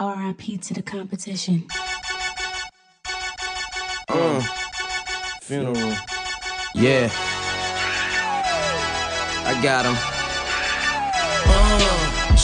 RIP to the competition. Uh, funeral. Yeah. I got him.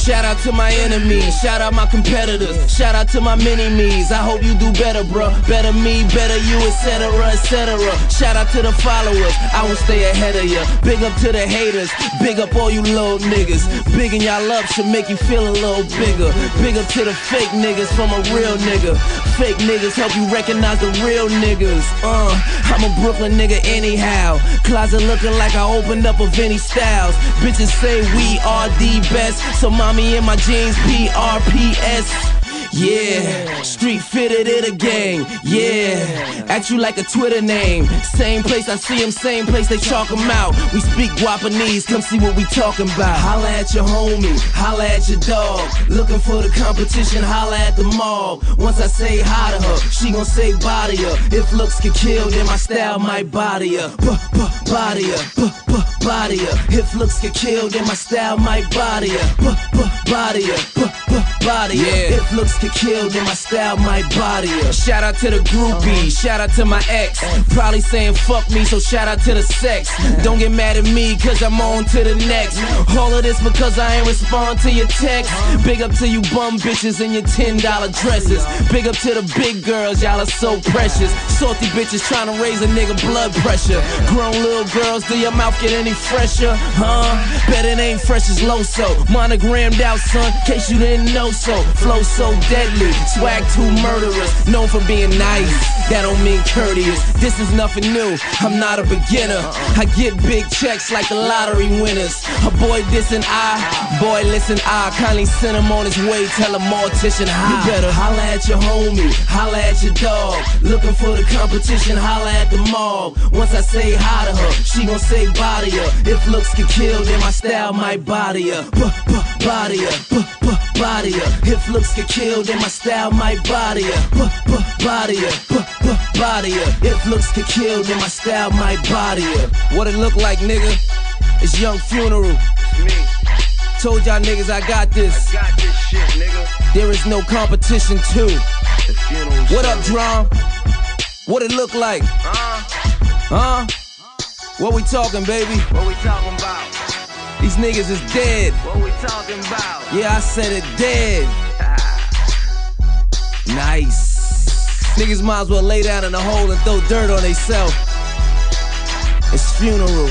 Shout out to my enemies, shout out my competitors, shout out to my mini me's. I hope you do better, bro. Better me, better you, etc., etc. Shout out to the followers, I will stay ahead of ya. Big up to the haters, big up all you little niggas. Bigging y'all up should make you feel a little bigger. Big up to the fake niggas from a real nigga. Fake niggas help you recognize the real niggas. Uh, I'm a Brooklyn nigga anyhow. Closet looking like I opened up a Vinnie Styles. Bitches say we are the best, so my Mommy in my jeans, PRPS. Yeah, street fitted it a gang. Yeah, act you like a Twitter name. Same place I see them, same place they chalk them out. We speak Guapanese, come see what we talking about. Holla at your homie, holla at your dog. Looking for the competition, holla at the mall. Once I say hi to her, she gon' say body her. If looks get killed, then my style might body her. Body her, body her. If looks get killed, then my style might body her. Body her, body. Yeah. If looks get kill, then my style might body her. Shout out to the groupie, uh-huh. shout out to my ex. Uh-huh. Probably saying fuck me, so shout out to the sex. Uh-huh. Don't get mad at me, cause I'm on to the next. All of this because I ain't respond to your text. Big up to you bum bitches in your $10 dresses. Big up to the big girls, y'all are so precious. Salty bitches trying to raise a nigga blood pressure. Grown little girls, do your mouth get any fresher? Huh? Bet it ain't fresh as low so. Monogrammed out, son, case you didn't know so. Flow so deadly, swag too murderous. Known for being nice, that don't mean courteous. This is nothing new, I'm not a beginner. I get big checks like the lottery winners. A boy dissing I, boy listen I. Kindly send him on his way, tell a mortician hi. You better holla at your homie, holla at your dog. Looking for the competition, holla at the mall. Once I say hi to her, she gon' say body her. If looks get kill, then my style might body her. Body. Uh. If looks get killed, then my style might body uh. her. Body uh. her, body her. If looks get killed, then my style might body her. What it look like, nigga? It's Young Funeral. me. Told y'all niggas I got this. I got this shit, nigga. There is no competition too. What up, service. Drum? What it look like? Uh, Huh? What we talking, baby? what we talking about? These niggas is dead. What we talking about? Yeah, I said it dead. Ah. Nice. Niggas might as well lay down in a hole and throw dirt on theyself. It's funeral.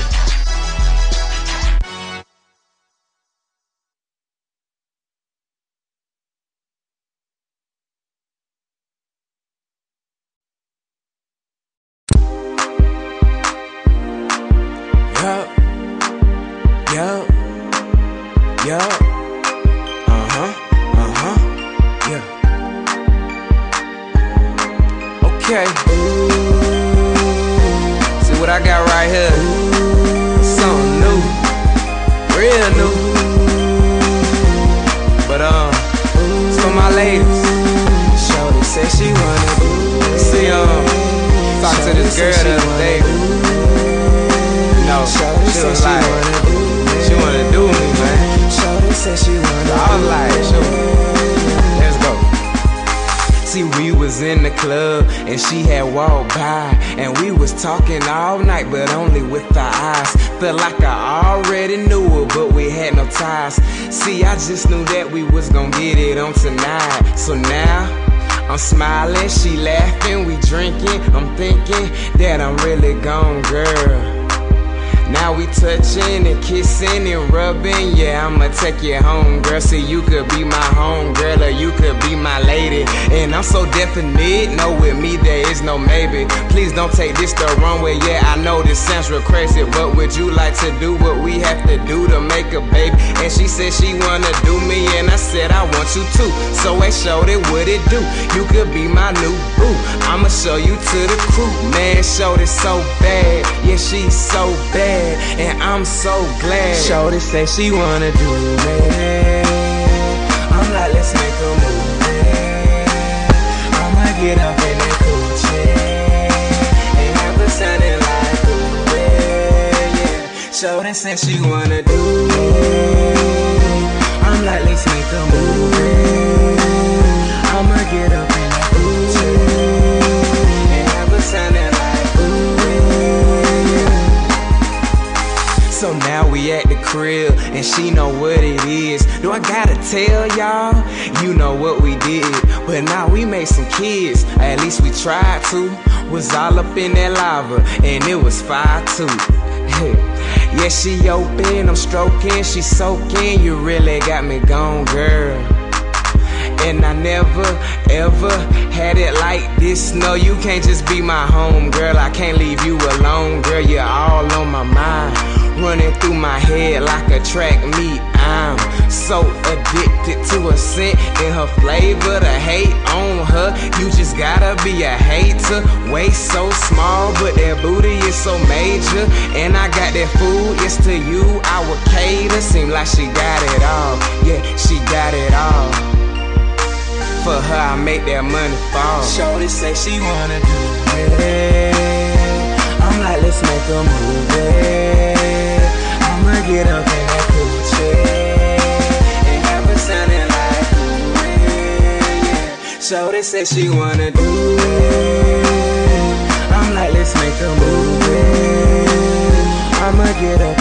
Okay. See what I got right here? Something new. Real new. But, um, it's for my ladies. Shorty said she wanna See, um, talk to this girl the other day. No, she was like, in the club and she had walked by, and we was talking all night, but only with our eyes. Felt like I already knew her, but we had no ties. See, I just knew that we was gonna get it on tonight. So now. I'm smiling, she laughing, we drinking. I'm thinking that I'm really gone, girl. Now we touching and kissing and rubbing. Yeah, I'ma take you home, girl. So you could be my home girl or you could be my lady. And I'm so definite, no, with me there is no maybe. Please don't take this the wrong way. Yeah, I know this sounds real crazy, but would you like to do what we have to do to make a baby? And she said she wanna do me, and I said I want you too. So I showed it what it do. You could be my new boo. I'ma show you to the crew, man. Showed it so bad, yeah, she's so bad, and I'm so glad. It say she wanna do me. I'm like, let's make a move. I'ma get up in that coochie and have her sounding like ooh, yeah, it say she wanna do and she know what it is. Do I gotta tell y'all? You know what we did, but now we made some kids. At least we tried to. Was all up in that lava, and it was fire too. yeah, she open, I'm stroking, she soaking. You really got me gone, girl. And I never, ever had it like this. No, you can't just be my home, girl. I can't leave you alone, girl. You're all on my mind. Running through my head like a track meet. I'm so addicted to a scent and her flavor. To hate on her, you just gotta be a hater. Waist so small, but that booty is so major. And I got that food, it's to you I would cater. Seem like she got it all. Yeah, she got it all. For her, I make that money fall. Shorty say she wanna do it. I'm like, let's make a movie. I'ma get up in that coochie and have her sounding like ooh yeah. Shorty say she wanna do it. I'm like, let's make a movie. I'ma get up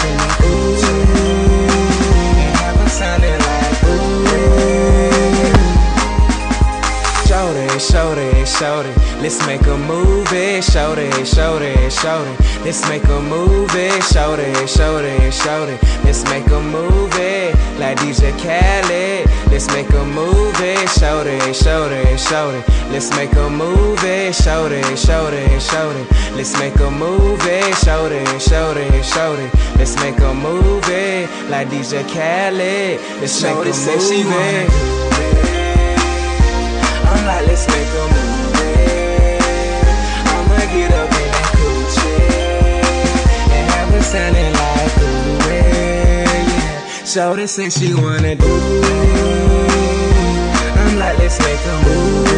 shorty, let's make a movie. Shorty, shorty, shorty, let's make a movie. Shorty, shorty, shorty, let's make a movie. Like DJ Khaled, let's make a movie. Shorty, shorty, shorty, let's make a movie. Shorty, shorty, shorty, let's make a movie. Shorty, shorty, shorty, let's make a movie. Like DJ Khaled, let's make a movie. I'm like, let's make a get up in that coochie and have like yeah. Shorty said she wanna do it. I'm like, let's make a move.